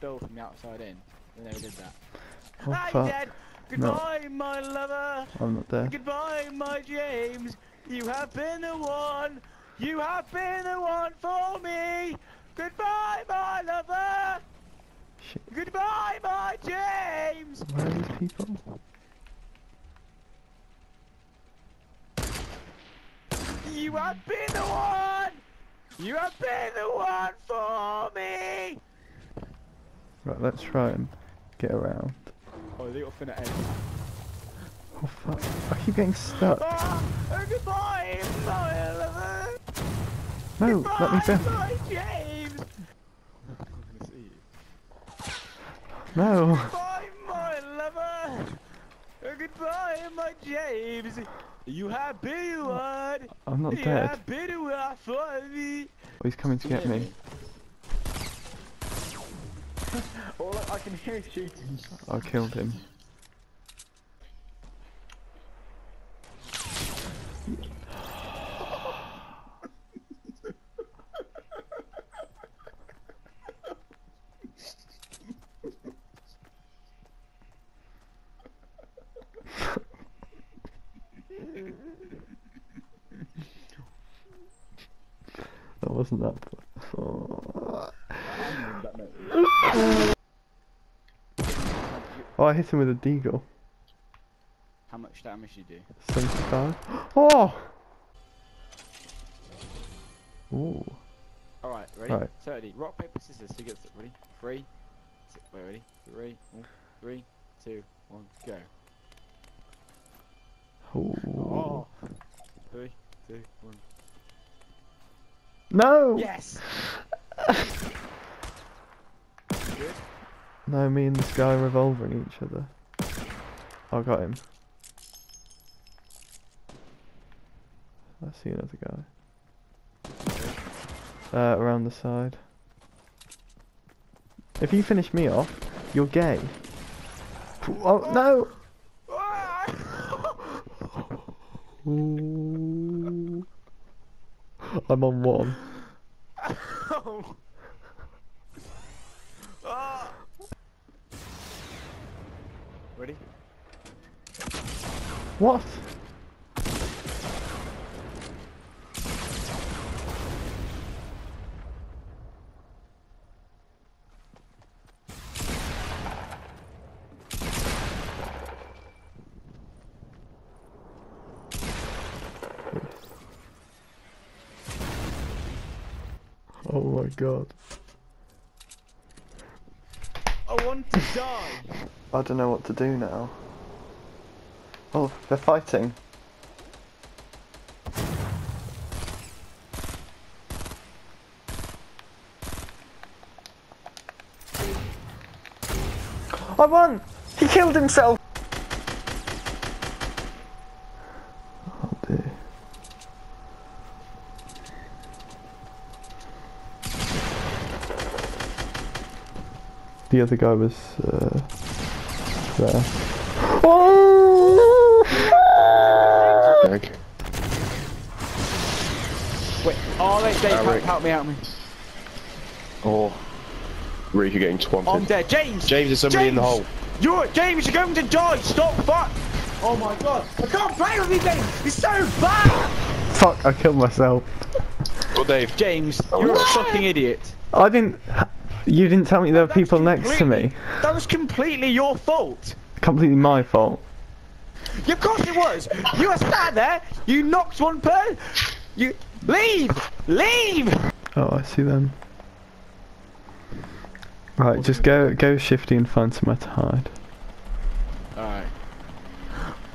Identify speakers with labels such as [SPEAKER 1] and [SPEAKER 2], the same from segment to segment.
[SPEAKER 1] door from the outside in. They never did that.
[SPEAKER 2] Oh,
[SPEAKER 1] Hi,
[SPEAKER 2] fuck.
[SPEAKER 1] Dad. Goodbye, my lover.
[SPEAKER 2] I'm not there.
[SPEAKER 1] Goodbye, my James. You have been the one. You have been the one for me. Goodbye, my lover.
[SPEAKER 2] Shit.
[SPEAKER 1] Goodbye, my James.
[SPEAKER 2] Where are these people?
[SPEAKER 1] You have been the one. You have been the one for me.
[SPEAKER 2] Right, let's try and get around.
[SPEAKER 1] Oh, they got finna end.
[SPEAKER 2] Oh fuck. I keep getting stuck.
[SPEAKER 1] Ah, oh, goodbye, my lover.
[SPEAKER 2] No, let me
[SPEAKER 1] Goodbye, James. I'm gonna see you.
[SPEAKER 2] No.
[SPEAKER 1] Goodbye, my lover. Uh, Goodbye, my James. You have been one.
[SPEAKER 2] I'm not
[SPEAKER 1] you
[SPEAKER 2] dead.
[SPEAKER 1] have been one for me.
[SPEAKER 2] Oh, he's coming to get me.
[SPEAKER 1] All I can hear is shooting.
[SPEAKER 2] I killed him. That wasn't that. Oh. Oh, I hit him with a deagle.
[SPEAKER 1] How much damage you do?
[SPEAKER 2] 75. Oh! Ooh.
[SPEAKER 1] Alright, ready?
[SPEAKER 2] Right.
[SPEAKER 1] 30. Rock, paper, scissors. Who gets it? Ready? Three. Wait, ready? Three. oh, Three, two, one, go.
[SPEAKER 2] Ooh.
[SPEAKER 1] Oh. Three, two, one.
[SPEAKER 2] No!
[SPEAKER 1] Yes! Good.
[SPEAKER 2] No, me and this guy are revolving each other. I got him. I see another guy. Uh, around the side. If you finish me off, you're gay. Oh, no! Ooh. I'm on one.
[SPEAKER 1] Oh. Ah. Ready?
[SPEAKER 2] What? Oh my god.
[SPEAKER 1] I want to die.
[SPEAKER 2] I don't know what to do now. Oh, they're fighting. I won! He killed himself! Oh dear. The other guy was uh, there. Oh!
[SPEAKER 3] Egg.
[SPEAKER 1] Wait. Oh, wait, Dave,
[SPEAKER 3] Uh,
[SPEAKER 1] help, help me, help me.
[SPEAKER 3] Oh. Rick, you're getting
[SPEAKER 1] I'm
[SPEAKER 3] swamped.
[SPEAKER 1] dead. James!
[SPEAKER 3] James, there's somebody in the hole.
[SPEAKER 1] You're James, you're going to die! Stop fuck! Oh my god! I can't play with you, James! It's so bad!
[SPEAKER 2] Fuck! I killed myself.
[SPEAKER 3] Oh, Dave.
[SPEAKER 1] James, you're a fucking idiot.
[SPEAKER 2] I didn't. You didn't tell me there were
[SPEAKER 1] That
[SPEAKER 2] people next to me.
[SPEAKER 1] That was completely your fault.
[SPEAKER 2] Completely my fault.
[SPEAKER 1] Yeah, Of course it was. You were sat there. You knocked one person. You leave, leave.
[SPEAKER 2] Oh, I see them. Right, just go go shifty and find somewhere to hide.
[SPEAKER 1] All right.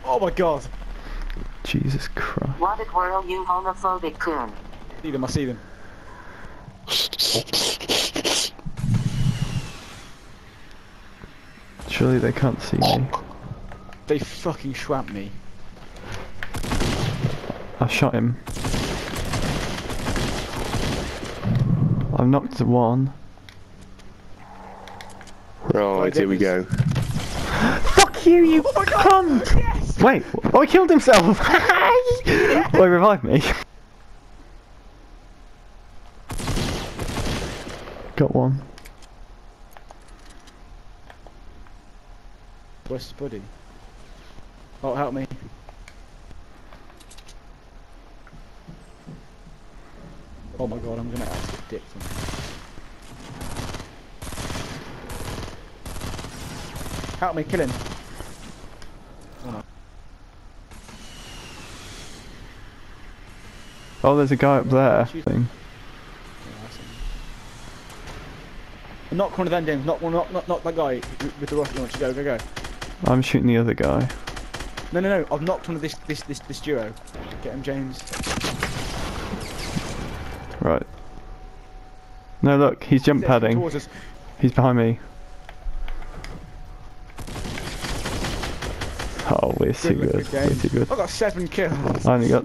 [SPEAKER 1] Oh my god.
[SPEAKER 2] Jesus Christ.
[SPEAKER 4] What a whirl, you homophobic coon.
[SPEAKER 1] See them. I see them.
[SPEAKER 2] Surely they can't see me.
[SPEAKER 1] They fucking swamped me.
[SPEAKER 2] I shot him. I've knocked one.
[SPEAKER 3] Right, here we go.
[SPEAKER 2] Fuck you, you oh cunt!
[SPEAKER 1] Yes.
[SPEAKER 2] Wait, oh, he killed himself! oh, he revived me. Got one.
[SPEAKER 1] Where's Spuddy? Oh, help me. Oh my god, I'm gonna get dick from Help me, kill him. Oh no.
[SPEAKER 2] Oh, there's a guy up there. Thing.
[SPEAKER 1] Yeah, I see. Knock one of them, James. Knock one. Knock, knock, knock that guy with- with the rocket launcher. Go, go, go.
[SPEAKER 2] I'm shooting the other guy.
[SPEAKER 1] No, no, no. I've knocked one of this, this, this, this duo. Get him, James.
[SPEAKER 2] Right. No, look, he's jump padding.
[SPEAKER 1] Towards us.
[SPEAKER 2] He's behind me. Oh, we're too
[SPEAKER 1] Good,
[SPEAKER 2] good.
[SPEAKER 1] good
[SPEAKER 2] We're too good.
[SPEAKER 1] I got seven kills.
[SPEAKER 2] I only got